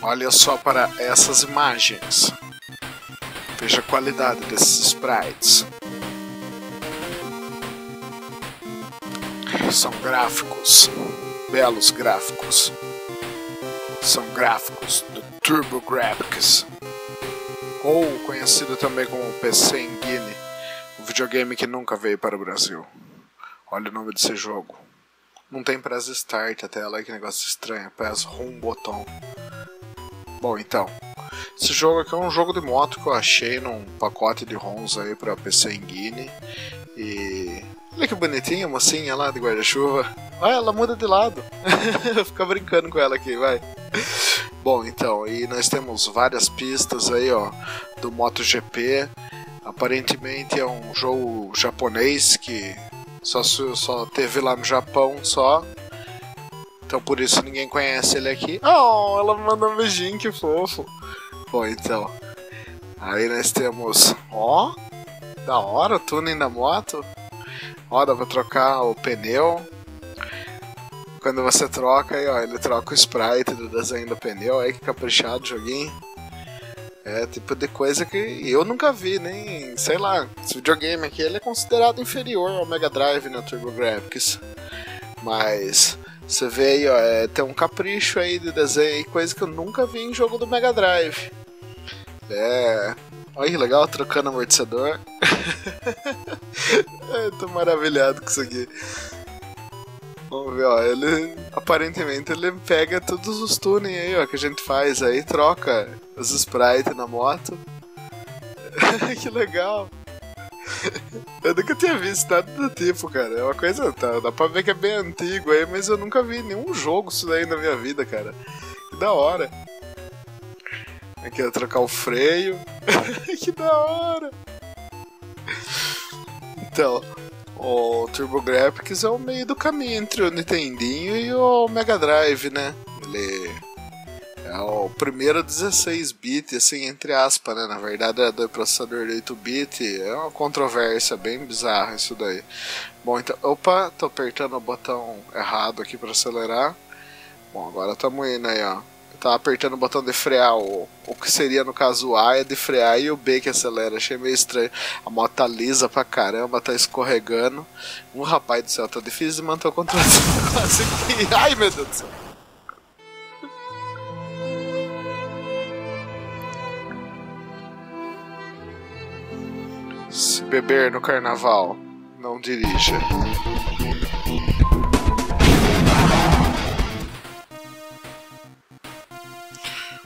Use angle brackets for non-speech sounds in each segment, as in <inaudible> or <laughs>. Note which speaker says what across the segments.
Speaker 1: Olha só para essas imagens. Veja a qualidade desses sprites. São gráficos, belos gráficos. São gráficos do TurboGrafx, ou conhecido também como PC Engine, um videogame que nunca veio para o Brasil. Olha o nome desse jogo. Não tem press start a tela, que negócio estranho. Press home botão. Bom, então. Esse jogo aqui é um jogo de moto que eu achei num pacote de ROMs aí para PC Engine. E Olha que bonitinha a mocinha lá de guarda-chuva. Ah, ela muda de lado. <laughs> Fica brincando com ela aqui, vai. Bom, então, e nós temos várias pistas aí, ó, do MotoGP. Aparentemente é um jogo japonês que só, só teve lá no Japão só. Então por isso ninguém conhece ele aqui. Oh, ela me mandou um beijinho, que fofo. Bom, então. Aí nós temos. Ó, da hora o tuning da moto. Ó, dá pra trocar o pneu. Quando você troca, aí, ó, ele troca o sprite do desenho do pneu. Aí que caprichado o joguinho. É tipo de coisa que eu nunca vi, nem. sei lá. Esse videogame aqui ele é considerado inferior ao Mega Drive no TurboGrafx. Mas você vê aí, ó, é, tem um capricho aí de desenho, coisa que eu nunca vi em jogo do Mega Drive. É. Olha que legal, trocando amortecedor. <laughs> é, tô maravilhado com isso aqui. Vamos ver, ó, ele aparentemente ele pega todos os tuning aí, ó, que a gente faz aí, troca os sprites na moto. <laughs> que legal. <laughs> Eu nunca tinha visto nada do tipo, cara. É uma coisa, tá, dá pra ver que é bem antigo aí, mas eu nunca vi nenhum jogo isso daí na minha vida, cara. Que da hora. Aqui é trocar o freio. <laughs> que da hora! Então, o TurboGrafx é o meio do caminho entre o Nintendinho e o Mega Drive, né? Ele é o primeiro 16-bit, assim, entre aspas, né? Na verdade é do processador de 8-bit. É uma controvérsia bem bizarra isso daí. Bom, então, opa, tô apertando o botão errado aqui para acelerar. Bom, agora estamos indo aí, ó tá apertando o botão de frear, o, o que seria no caso o A é de frear e o B que acelera. Achei meio estranho. A moto tá lisa pra caramba, tá escorregando. Um rapaz do céu, tá difícil de manter o controle quase <laughs> que. Ai meu Deus do céu. Beber no carnaval, não dirija.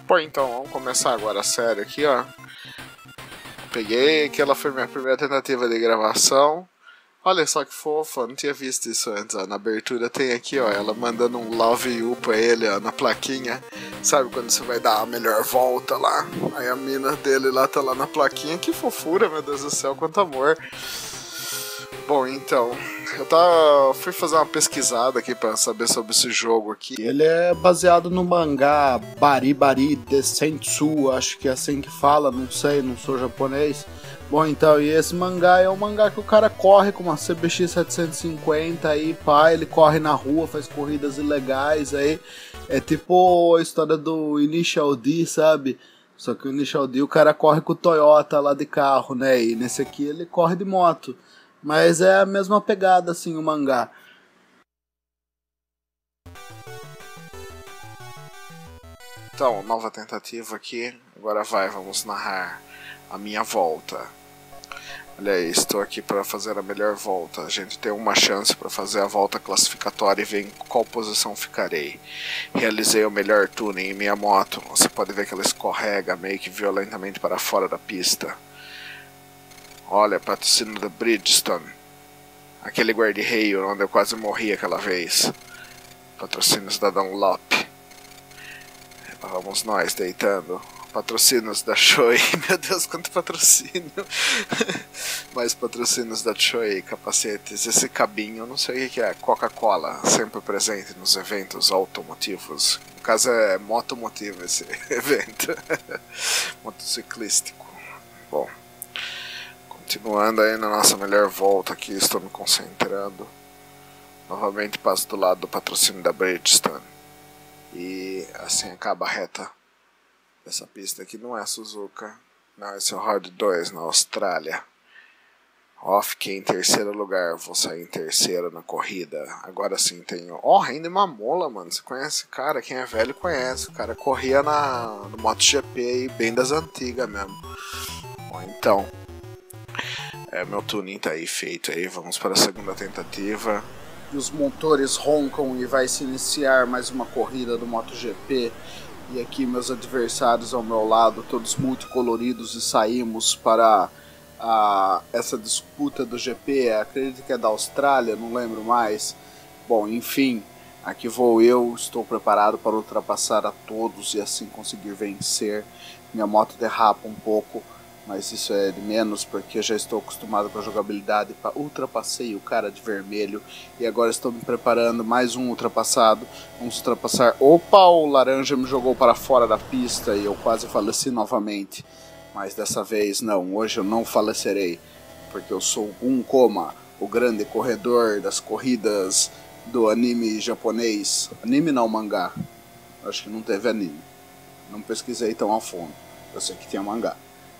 Speaker 1: Pô, então, vamos começar agora a série aqui, ó. Peguei, aquela foi minha primeira tentativa de gravação. Olha só que fofa, não tinha visto isso antes, ó. Na abertura tem aqui, ó, ela mandando um love you pra ele, ó, na plaquinha. Sabe quando você vai dar a melhor volta lá? Aí a mina dele lá tá lá na plaquinha. Que fofura, meu Deus do céu, quanto amor. Bom, então, eu tava, fui fazer uma pesquisada aqui para saber sobre esse jogo aqui.
Speaker 2: Ele é baseado no mangá Bari Bari Desentsu, acho que é assim que fala, não sei, não sou japonês. Bom, então, e esse mangá é um mangá que o cara corre com uma CBX 750 aí, pá, ele corre na rua, faz corridas ilegais aí. É tipo a história do Initial D, sabe? Só que o Initial D o cara corre com o Toyota lá de carro, né? E nesse aqui ele corre de moto. Mas é a mesma pegada, assim, o mangá.
Speaker 1: Então, nova tentativa aqui. Agora vai, vamos narrar a minha volta. Olha aí, estou aqui para fazer a melhor volta. A gente tem uma chance para fazer a volta classificatória e ver em qual posição ficarei. Realizei o melhor tuning em minha moto. Você pode ver que ela escorrega meio que violentamente para fora da pista. Olha, patrocínio da Bridgestone. Aquele guarda-reio onde eu quase morri aquela vez. Patrocínios da Dunlop. Vamos nós deitando. Patrocínios da Shoei. <laughs> Meu Deus, quanto patrocínio. <laughs> Mais patrocínios da Shoei, capacetes. Esse cabinho, não sei o que é. Coca-Cola, sempre presente nos eventos automotivos. No caso é motomotivo esse <laughs> evento. Motociclístico. Bom. Continuando aí na nossa melhor volta aqui, estou me concentrando. Novamente passo do lado do patrocínio da Bridgestone. E assim acaba a reta Essa pista aqui não é Suzuka. Não, esse é o Road 2 na Austrália. Ó, fiquei em terceiro lugar, vou sair em terceiro na corrida. Agora sim tenho. Ó, oh, Randy Mamola, mano. Você conhece cara? Quem é velho conhece. O cara corria na, no MotoGP aí, bem das antigas mesmo. Bom, então. É, meu tuning tá aí feito aí. Vamos para a segunda tentativa.
Speaker 2: E os motores roncam e vai se iniciar mais uma corrida do MotoGP. E aqui meus adversários ao meu lado, todos multicoloridos, e saímos para a, essa disputa do GP, acredito que é da Austrália, não lembro mais. Bom, enfim, aqui vou eu, estou preparado para ultrapassar a todos e assim conseguir vencer. Minha moto derrapa um pouco, mas isso é de menos porque eu já estou acostumado com a jogabilidade. Ultrapassei o cara de vermelho e agora estou me preparando mais um ultrapassado. Vamos ultrapassar. Opa, o laranja me jogou para fora da pista e eu quase faleci novamente. Mas dessa vez não, hoje eu não falecerei, porque eu sou um Koma, o grande corredor das corridas do anime japonês. Anime não, mangá. Acho que não teve anime. Não pesquisei tão a fundo. Eu sei que tinha mangá.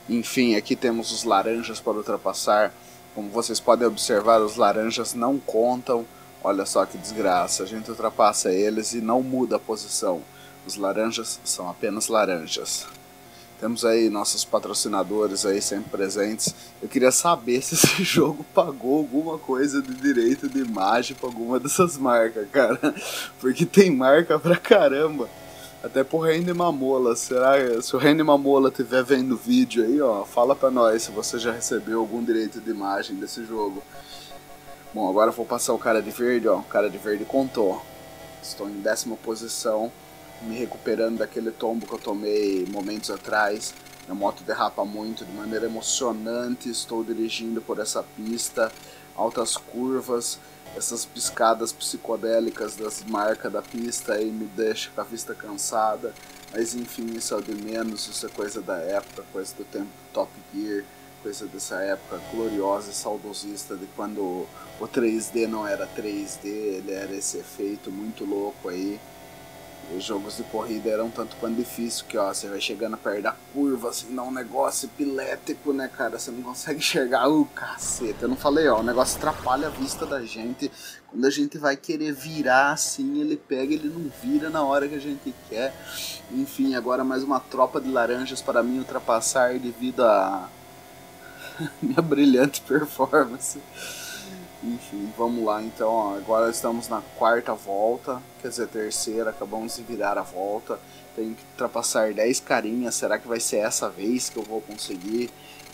Speaker 2: Enfim, aqui temos os laranjas para ultrapassar. Como vocês podem observar, os laranjas não contam. Olha só que desgraça. A gente ultrapassa eles e não muda a posição. Os laranjas são apenas laranjas. Temos aí nossos patrocinadores aí sempre presentes. Eu queria saber se esse <laughs> jogo pagou alguma coisa de direito de imagem para alguma dessas marcas, cara. Porque tem marca pra caramba. Até pro Randy Mamola. Será se o Randy Mamola estiver vendo o vídeo aí, ó, fala pra nós se você já recebeu algum direito de imagem desse jogo. Bom, agora eu vou passar o cara de verde, ó. O cara de verde contou. Estou em décima posição me recuperando daquele tombo que eu tomei momentos atrás. Minha moto derrapa muito de maneira emocionante. Estou dirigindo por essa pista, altas curvas, essas piscadas psicodélicas das marcas da pista aí me deixa com a vista cansada. Mas enfim, isso é o de menos, isso é coisa da época, coisa do tempo Top Gear, coisa dessa época gloriosa e saudosista de quando o 3D não era 3D, ele era esse efeito muito louco aí. Os jogos de corrida eram tanto quanto difícil que ó, você vai chegando perto da curva, assim, dá um negócio epilético, né, cara? Você não consegue <laughs> enxergar. o uh, caceta. Eu não falei, ó, o negócio atrapalha a vista da gente. Quando a gente vai querer virar assim, ele pega, ele não vira na hora que a gente quer. Enfim, agora mais uma tropa de laranjas para mim ultrapassar devido a <laughs> minha brilhante performance. Enfim, vamos lá então. Ó, agora estamos na quarta volta, quer dizer, terceira, acabamos de virar a volta. Tenho que ultrapassar 10 carinhas. Será que vai ser essa vez que eu vou conseguir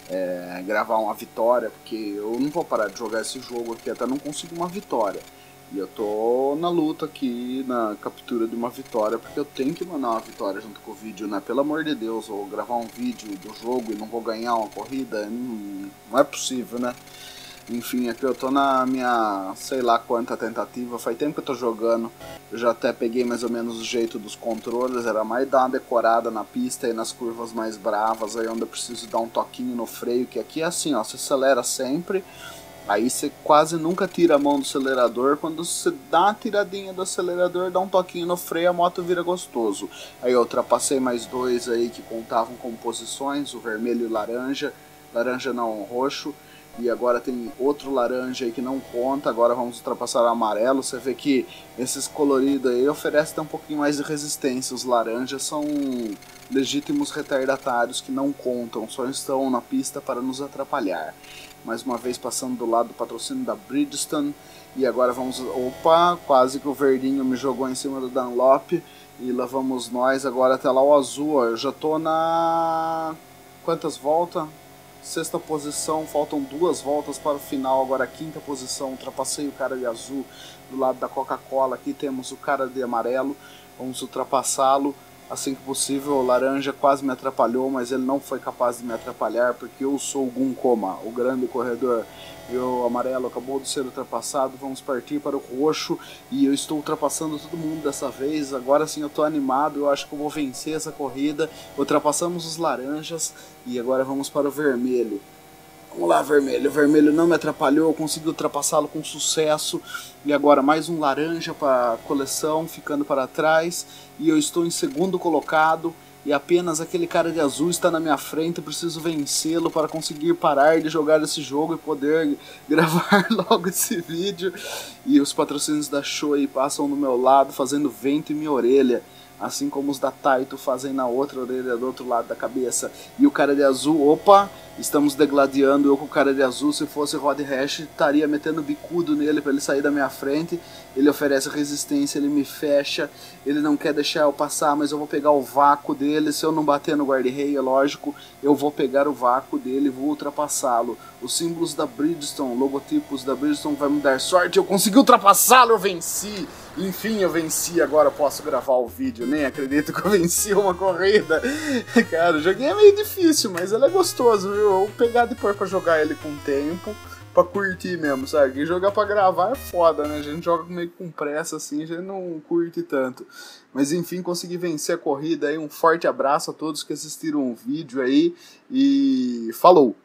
Speaker 2: é, gravar uma vitória? Porque eu não vou parar de jogar esse jogo aqui até não conseguir uma vitória. E eu tô na luta aqui, na captura de uma vitória, porque eu tenho que mandar uma vitória junto com o vídeo, né? Pelo amor de Deus, vou gravar um vídeo do jogo e não vou ganhar uma corrida, não, não é possível, né? Enfim, aqui eu tô na minha, sei lá quanta tentativa, faz tempo que eu tô jogando. Eu já até peguei mais ou menos o jeito dos controles, era mais dar uma decorada na pista e nas curvas mais bravas, aí onde eu preciso dar um toquinho no freio, que aqui é assim, ó, você acelera sempre, aí você quase nunca tira a mão do acelerador, quando você dá uma tiradinha do acelerador, dá um toquinho no freio, a moto vira gostoso. Aí eu ultrapassei mais dois aí que contavam com posições, o vermelho e laranja, laranja não, roxo, e agora tem outro laranja aí que não conta, agora vamos ultrapassar o amarelo. Você vê que esses coloridos aí oferecem um pouquinho mais de resistência. Os laranjas são legítimos retardatários que não contam, só estão na pista para nos atrapalhar. Mais uma vez passando do lado do patrocínio da Bridgestone. E agora vamos. Opa, quase que o verdinho me jogou em cima do Dunlop. E lá vamos nós agora até lá o azul. Ó. Eu já tô na. Quantas voltas? Sexta posição, faltam duas voltas para o final. Agora quinta posição, ultrapassei o cara de azul do lado da Coca-Cola. Aqui temos o cara de amarelo, vamos ultrapassá-lo assim que possível. O laranja quase me atrapalhou, mas ele não foi capaz de me atrapalhar porque eu sou o Gunkoma, o grande corredor. E o amarelo acabou de ser ultrapassado. Vamos partir para o roxo e eu estou ultrapassando todo mundo dessa vez. Agora sim eu estou animado. Eu acho que eu vou vencer essa corrida. Ultrapassamos os laranjas e agora vamos para o vermelho. Vamos lá, vermelho. O vermelho não me atrapalhou, eu consegui ultrapassá-lo com sucesso. E agora mais um laranja para a coleção, ficando para trás. E eu estou em segundo colocado. e apenas aquele cara de azul está na minha frente, preciso vencê-lo para conseguir parar de jogar esse jogo e poder <laughs> gravar <laughs> logo esse vídeo. E os patrocínios da Shoei passam no meu lado, fazendo vento em minha orelha assim como os da Taito fazem na outra orelha do outro lado da cabeça. E o cara de azul, opa, estamos degladiando. Eu com o cara de azul, se fosse Rod Hash, estaria metendo bicudo nele para ele sair da minha frente. Ele oferece resistência, ele me fecha, ele não quer deixar eu passar, mas eu vou pegar o vácuo dele. Se eu não bater no guarda-rei, é lógico, eu vou pegar o vácuo dele e vou ultrapassá-lo. Os símbolos da Bridgestone, logotipos da Bridgestone vai me dar sorte. Eu consegui ultrapassá-lo, eu venci. Enfim, eu venci, agora posso gravar o vídeo. Nem acredito que eu venci uma corrida. <laughs> Cara, o joguinho é meio difícil, mas ele é gostoso, viu? Eu pegar depois pra jogar ele com tempo, pra curtir mesmo, sabe? E jogar pra gravar é foda, né? A gente joga meio com pressa assim, a gente não curte tanto. Mas enfim, consegui vencer a corrida aí. Um forte abraço a todos que assistiram o vídeo aí e falou!